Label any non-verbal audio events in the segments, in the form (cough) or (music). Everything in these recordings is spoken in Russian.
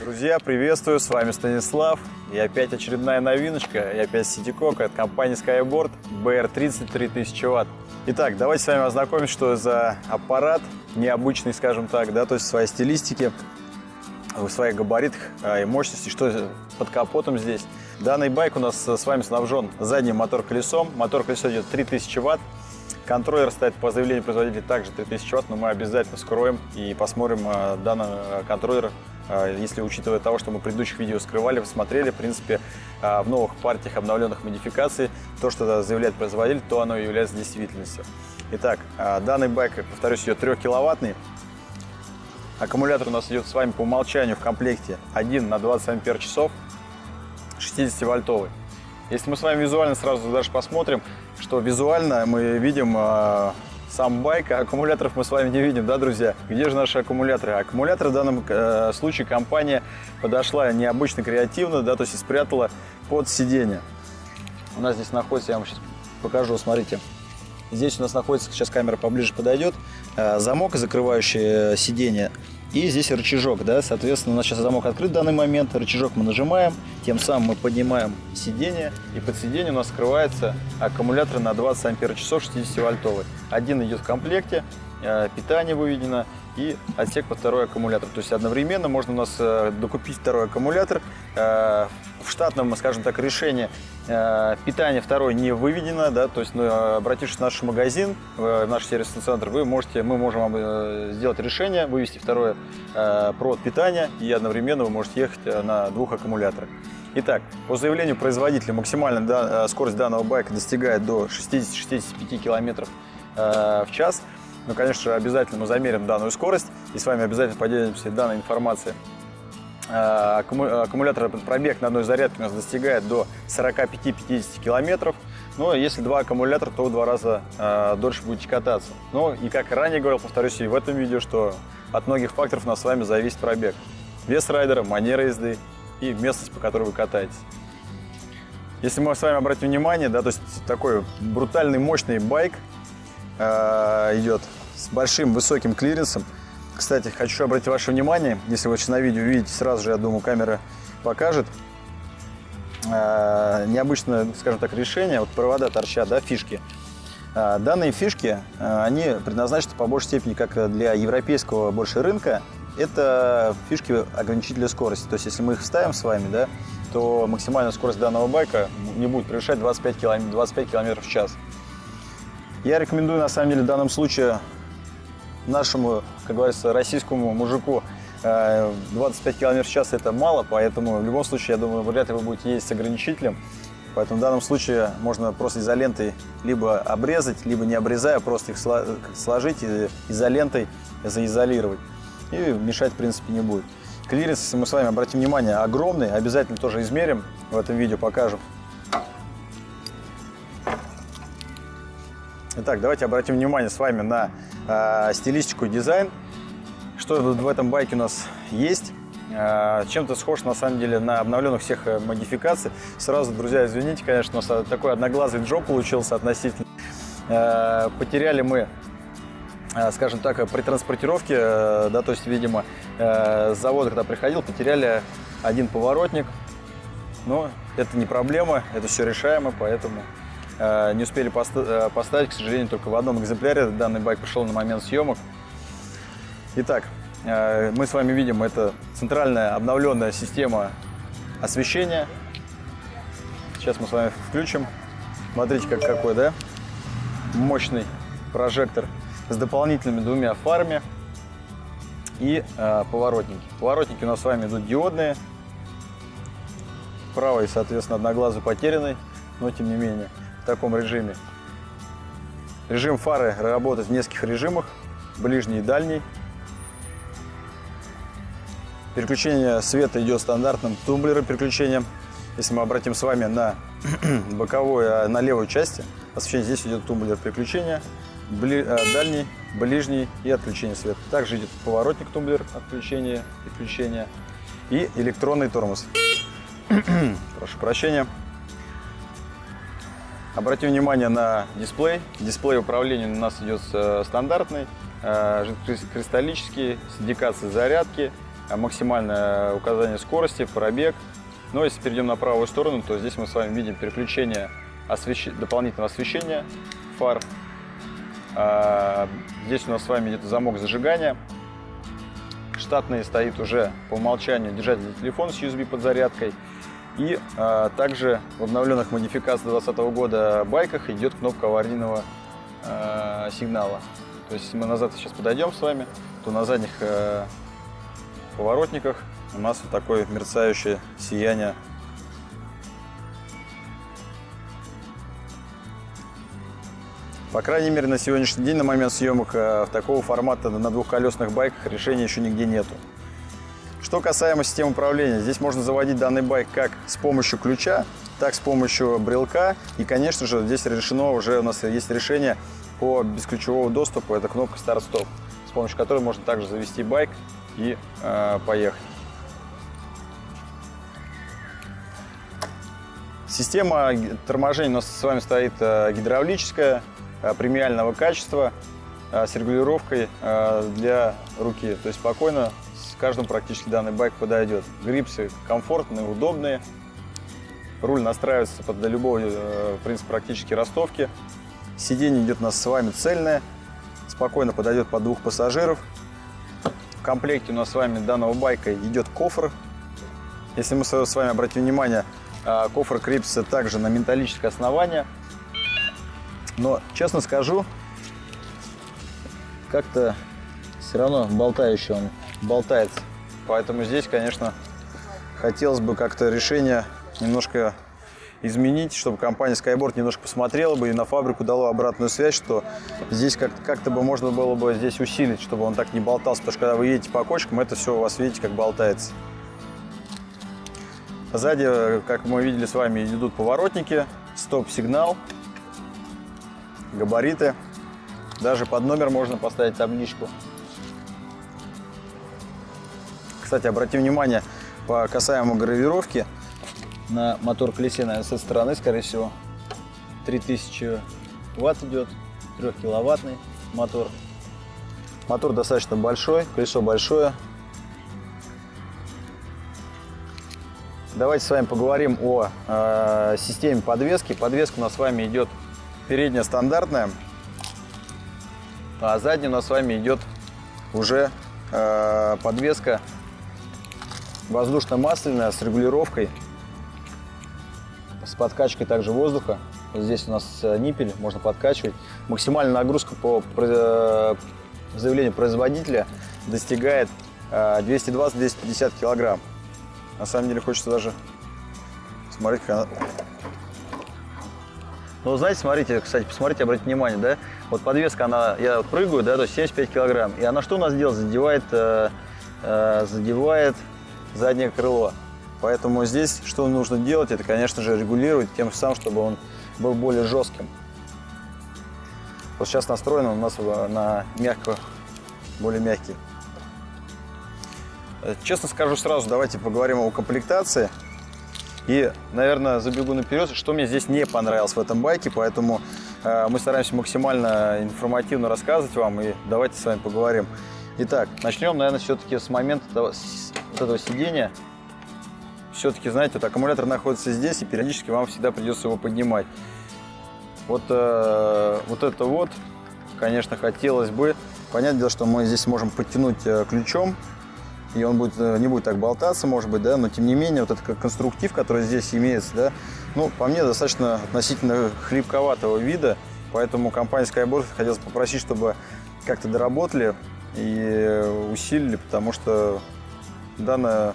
Друзья, приветствую, с вами Станислав. И опять очередная новиночка, и опять Ситикок от компании Skyboard BR30 3000 Вт. Итак, давайте с вами ознакомимся, что за аппарат, необычный, скажем так, да, то есть в своей стилистике, в своих габаритах а, и мощности, что под капотом здесь. Данный байк у нас с вами снабжен задним мотор-колесом. Мотор-колесо идет 3000 Вт. Контроллер стоит по заявлению производителя также 3000 Вт, но мы обязательно вскроем и посмотрим а, данный а, контроллер если учитывая того, что мы предыдущих видео скрывали, посмотрели, в принципе, в новых партиях обновленных модификаций, то, что заявляет производитель, то оно и является действительностью. Итак, данный байк, повторюсь, идет 3 киловаттный. Аккумулятор у нас идет с вами по умолчанию в комплекте 1 на 20 ампер часов 60-вольтовый. Если мы с вами визуально сразу даже посмотрим, что визуально мы видим сам байк, а аккумуляторов мы с вами не видим, да, друзья? Где же наши аккумуляторы? Аккумуляторы в данном э, случае компания подошла необычно креативно, да, то есть спрятала под сиденье. У нас здесь находится, я вам сейчас покажу, смотрите. Здесь у нас находится, сейчас камера поближе подойдет, э, замок, закрывающий сиденье и здесь рычажок, да, соответственно, у нас сейчас замок открыт в данный момент, рычажок мы нажимаем, тем самым мы поднимаем сиденье, и под сиденьем у нас скрывается аккумулятор на 20 ампер часов 60 вольтовый. Один идет в комплекте, э, питание выведено и отсек под второй аккумулятор. То есть одновременно можно у нас э, докупить второй аккумулятор. Э, в штатном, скажем так, решении питание второй не выведено, да, то есть ну, обратившись в наш магазин, в наш сервисный центр, вы можете, мы можем вам сделать решение, вывести второе провод питания и одновременно вы можете ехать на двух аккумуляторах. Итак, по заявлению производителя максимальная скорость данного байка достигает до 60-65 км в час. Ну, конечно обязательно мы замерим данную скорость и с вами обязательно поделимся данной информацией. А, аккумулятор пробег на одной зарядке у нас достигает до 45-50 километров. Но если два аккумулятора, то в два раза э, дольше будете кататься. Ну и как ранее говорил, повторюсь и в этом видео, что от многих факторов у нас с вами зависит пробег. Вес райдера, манера езды и местность, по которой вы катаетесь. Если мы с вами обратим внимание, да, то есть такой брутальный, мощный байк э, идет с большим высоким клиренсом. Кстати, хочу обратить ваше внимание, если вы сейчас на видео видите, сразу же, я думаю, камера покажет. Э, необычное, скажем так, решение. Вот провода торчат, да, фишки. Э, данные фишки, э, они предназначены по большей степени как для европейского больше рынка. Это фишки ограничителя скорости. То есть, если мы их вставим с вами, да, то максимальная скорость данного байка не будет превышать 25 км, 25 км в час. Я рекомендую, на самом деле, в данном случае нашему, как говорится, российскому мужику 25 э, км в час это мало, поэтому в любом случае, я думаю, вряд ли вы будете ездить с ограничителем. Поэтому в данном случае можно просто изолентой либо обрезать, либо не обрезая, просто их сложить и изолентой заизолировать. И мешать, в принципе, не будет. Клиренс, мы с вами обратим внимание, огромный. Обязательно тоже измерим. В этом видео покажем. Итак, давайте обратим внимание с вами на э, стилистику и дизайн. Что в этом байке у нас есть? Э, чем-то схож, на самом деле, на обновленных всех э, модификаций. Сразу, друзья, извините, конечно, у нас такой одноглазый джоб получился относительно. Э, потеряли мы э, скажем так, при транспортировке, э, да, то есть, видимо, с завода, когда приходил, потеряли один поворотник, но это не проблема, это все решаемо, поэтому Э, не успели э, поставить, к сожалению, только в одном экземпляре. Данный байк пришел на момент съемок. Итак, э, мы с вами видим, это центральная обновленная система освещения. Сейчас мы с вами включим. Смотрите, как какой, да? Мощный прожектор с дополнительными двумя фарами и э, поворотники. Поворотники у нас с вами идут диодные. Правый, соответственно, одноглазый потерянный, но тем не менее таком режиме. Режим фары работает в нескольких режимах, ближний и дальний. Переключение света идет стандартным тумблером переключения. Если мы обратим с вами на (clears throat) боковую, а на левую часть освещение, здесь идет тумблер переключения, бли, а, дальний, ближний и отключение света. Также идет поворотник тумблер отключения и и электронный тормоз. (clears throat) Прошу прощения. Обратим внимание на дисплей. Дисплей управления у нас идет э, стандартный, э, кристаллический, с индикацией зарядки, максимальное указание скорости, пробег. Но если перейдем на правую сторону, то здесь мы с вами видим переключение освещ... дополнительного освещения фар. Здесь у нас с вами идет замок зажигания. Штатный стоит уже по умолчанию держатель телефона с USB подзарядкой. И а, также в обновленных модификациях 2020 года байках идет кнопка аварийного а, сигнала. То есть, если мы назад сейчас подойдем с вами, то на задних а, поворотниках у нас вот такое мерцающее сияние По крайней мере, на сегодняшний день, на момент съемок э, такого формата на двухколесных байках решения еще нигде нету. Что касаемо системы управления, здесь можно заводить данный байк как с помощью ключа, так с помощью брелка. И, конечно же, здесь решено уже у нас есть решение по бесключевому доступу. Это кнопка старт-стоп, с помощью которой можно также завести байк и э, поехать. Система торможения у нас с вами стоит э, гидравлическая, Э, премиального качества э, с регулировкой для руки. То есть спокойно с каждым практически данный байк подойдет. Грипсы комфортные, удобные. Руль настраивается под любого, в принципе, практически ростовки. Сиденье идет у нас с вами цельное, спокойно подойдет под двух пассажиров. В комплекте у нас с вами данного байка идет кофр. Если мы с вами обратим внимание, кофр крепится также на металлическое основание – но, честно скажу, как-то все равно болтающий он болтается. Поэтому здесь, конечно, хотелось бы как-то решение немножко изменить, чтобы компания Skyboard немножко посмотрела бы и на фабрику дала обратную связь, что здесь как-то как бы можно было бы здесь усилить, чтобы он так не болтался, потому что когда вы едете по кочкам, это все у вас, видите, как болтается. Сзади, как мы видели с вами, идут поворотники, стоп-сигнал, габариты. Даже под номер можно поставить табличку. Кстати, обратим внимание по касаемо гравировки на мотор колесе, наверное, с этой стороны, скорее всего, 3000 ватт идет, 3 киловаттный мотор. Мотор достаточно большой, колесо большое. Давайте с вами поговорим о э, системе подвески. Подвеска у нас с вами идет передняя стандартная, а задняя у нас с вами идет уже э, подвеска воздушно-масляная с регулировкой, с подкачкой также воздуха. Вот здесь у нас э, ниппель, можно подкачивать. Максимальная нагрузка по э, заявлению производителя достигает 220-250 э, килограмм. На самом деле хочется даже смотреть, как она ну, знаете, смотрите, кстати, посмотрите, обратите внимание, да, вот подвеска, она, я прыгаю, да, то есть 75 килограмм, и она что у нас делает? Задевает, э, э, задевает заднее крыло. Поэтому здесь что нужно делать, это, конечно же, регулировать тем самым, чтобы он был более жестким. Вот сейчас настроен он у нас на мягко, более мягкий. Э, честно скажу сразу, давайте поговорим о комплектации. И, наверное, забегу наперед, что мне здесь не понравилось в этом байке, поэтому э, мы стараемся максимально информативно рассказывать вам, и давайте с вами поговорим. Итак, начнем, наверное, все-таки с момента того, с, этого сидения. Все-таки, знаете, вот аккумулятор находится здесь, и периодически вам всегда придется его поднимать. Вот, э, вот это вот, конечно, хотелось бы. Понятное дело, что мы здесь можем подтянуть э, ключом, и он будет, э, не будет так болтаться, может быть, да, но тем не менее вот этот конструктив, который здесь имеется, да, ну, по мне, достаточно относительно хлипковатого вида, поэтому компания Skyboard хотелось попросить, чтобы как-то доработали и усилили, потому что данное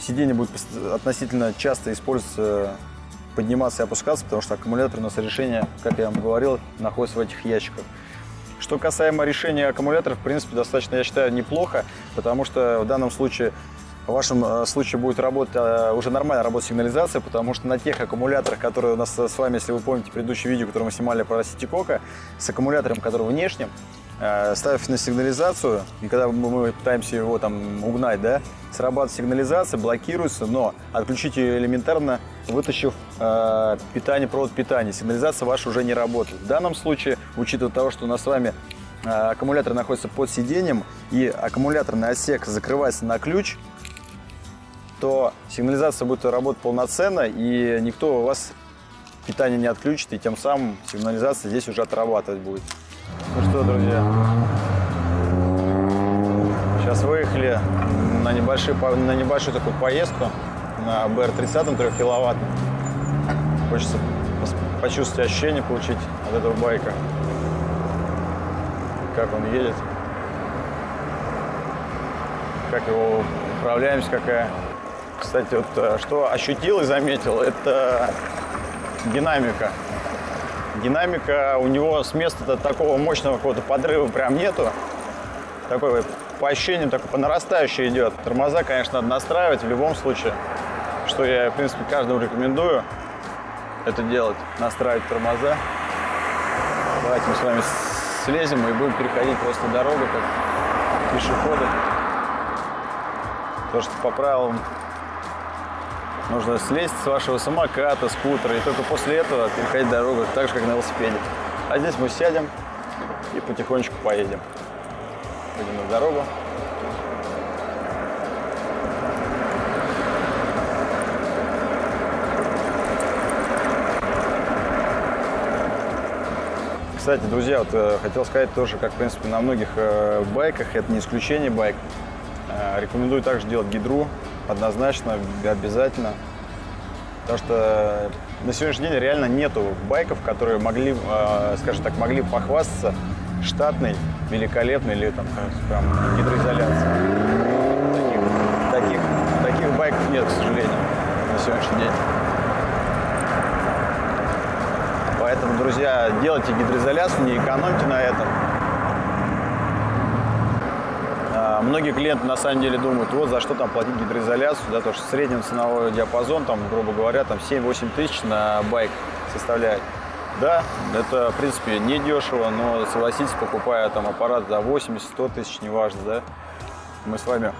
сиденье будет относительно часто использоваться, подниматься и опускаться, потому что аккумулятор у нас решение, как я вам говорил, находится в этих ящиках. Что касаемо решения аккумулятора, в принципе, достаточно, я считаю, неплохо, потому что в данном случае в вашем э, случае будет работать, э, уже нормально работать сигнализация, потому что на тех аккумуляторах, которые у нас с вами, если вы помните предыдущее видео, которое мы снимали про Ситикока, с аккумулятором, который внешним, Э, ставив на сигнализацию, и когда мы пытаемся его там угнать, да, срабатывает сигнализация, блокируется, но отключить ее элементарно, вытащив э, питание, провод питания. Сигнализация ваша уже не работает. В данном случае, учитывая того, что у нас с вами аккумулятор находится под сиденьем и аккумуляторный отсек закрывается на ключ, то сигнализация будет работать полноценно и никто у вас питание не отключит и тем самым сигнализация здесь уже отрабатывать будет. Ну что, друзья, сейчас выехали на, небольшую, на небольшую такую поездку на BR30 3 киловатт. Хочется почувствовать ощущение, получить от этого байка. Как он едет. Как его управляемость какая. Кстати, вот э, что ощутил и заметил, это динамика. Динамика у него с места такого мощного какого-то подрыва прям нету. Такой по ощущениям такой по нарастающей идет. Тормоза, конечно, надо настраивать в любом случае, что я, в принципе, каждому рекомендую это делать, настраивать тормоза. Давайте мы с вами слезем и будем переходить просто дорогу, как пешеходы. То, что по правилам нужно слезть с вашего самоката, скутера, и только после этого переходить дорогу, так же, как на велосипеде. А здесь мы сядем и потихонечку поедем. Пойдем на дорогу. Кстати, друзья, вот э, хотел сказать тоже, как, в принципе, на многих э, байках, это не исключение байк, э, рекомендую также делать гидру, однозначно, обязательно. Потому что на сегодняшний день реально нету байков, которые могли, э, скажем так, могли похвастаться штатной, великолепной или там прям гидроизоляцией. Таких, таких, таких байков нет, к сожалению, на сегодняшний день. Поэтому, друзья, делайте гидроизоляцию, не экономьте на этом. А, многие клиенты на самом деле думают, вот за что там платить гидроизоляцию, да, то что средний ценовой диапазон, там, грубо говоря, там 7-8 тысяч на байк составляет. Да, это, в принципе, не дешево, но согласитесь, покупая там аппарат за 80-100 тысяч, неважно, да, мы с вами,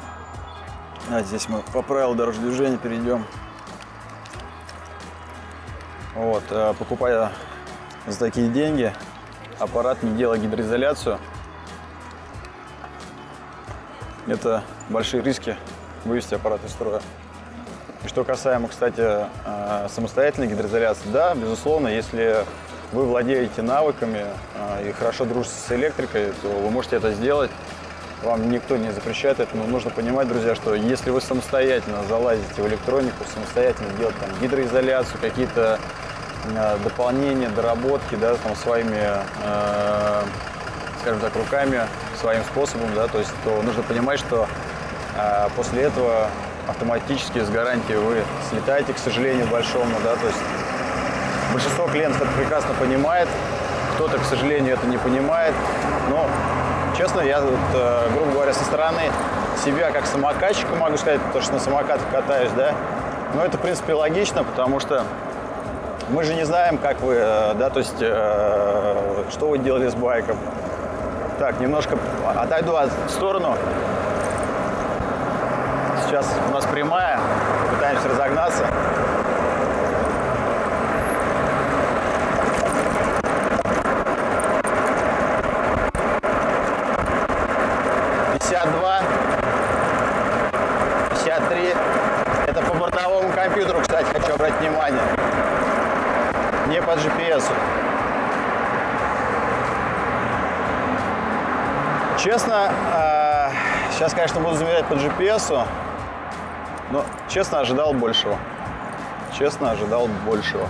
а, здесь мы по правилам дорожного движения перейдем. Вот, а, покупая за такие деньги аппарат не делая гидроизоляцию. Это большие риски вывести аппарат из строя. И что касаемо, кстати, э, самостоятельной гидроизоляции, да, безусловно, если вы владеете навыками э, и хорошо дружите с электрикой, то вы можете это сделать. Вам никто не запрещает это, но нужно понимать, друзья, что если вы самостоятельно залазите в электронику, самостоятельно делать там гидроизоляцию, какие-то Э, дополнения, доработки, да, там своими, э, скажем так, руками, своим способом, да, то есть то нужно понимать, что э, после этого автоматически с гарантией вы слетаете, к сожалению, большому, да, то есть большинство клиентов это прекрасно понимает, кто-то, к сожалению, это не понимает, но, честно, я, вот, э, грубо говоря, со стороны себя как самокатчика могу сказать, потому что на самокатах катаюсь, да, но это, в принципе, логично, потому что мы же не знаем, как вы, э, да, то есть, э, что вы делали с байком. Так, немножко отойду в сторону. Сейчас у нас прямая, пытаемся разогнаться. Это по бортовому компьютеру, кстати, хочу обратить внимание не по GPS. Честно, сейчас, конечно, буду замерять по GPS, но честно ожидал большего. Честно ожидал большего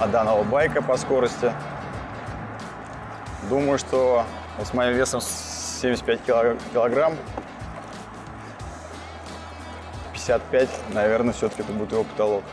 от данного байка по скорости. Думаю, что с моим весом 75 килограмм, 55, наверное, все-таки это будет его потолок.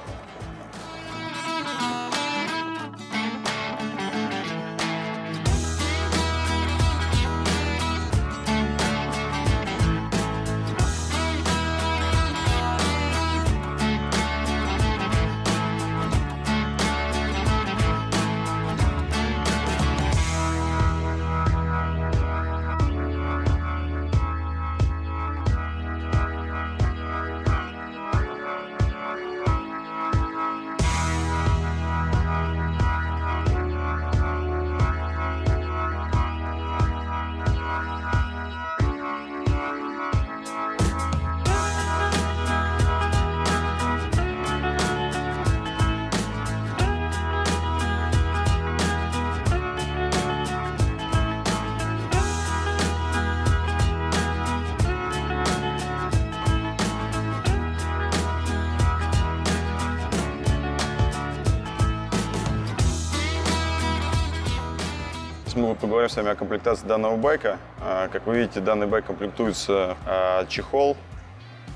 Поговорим с вами о комплектации данного байка. А, Как вы видите, данный байк комплектуется а, чехол,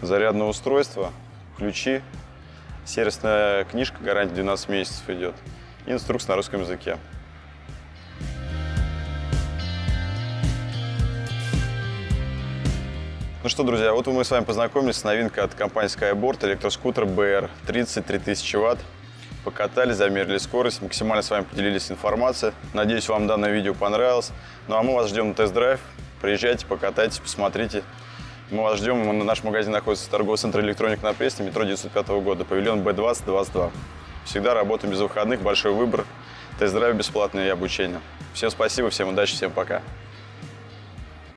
зарядное устройство, ключи, сервисная книжка, гарантия 12 месяцев идет и инструкция на русском языке. Ну что, друзья, вот мы с вами познакомились с новинкой от компании Skyboard электроскутер BR 33 тысячи ватт. Покатали, замерили скорость, максимально с вами поделились информацией. Надеюсь, вам данное видео понравилось. Ну а мы вас ждем на тест-драйв. Приезжайте, покатайтесь, посмотрите. Мы вас ждем. Наш магазин находится в торговом центре «Электроник» на Пресне, метро 905 года, павильон Б20-22. Всегда работаем без выходных, большой выбор, тест-драйв бесплатное и обучение. Всем спасибо, всем удачи, всем пока.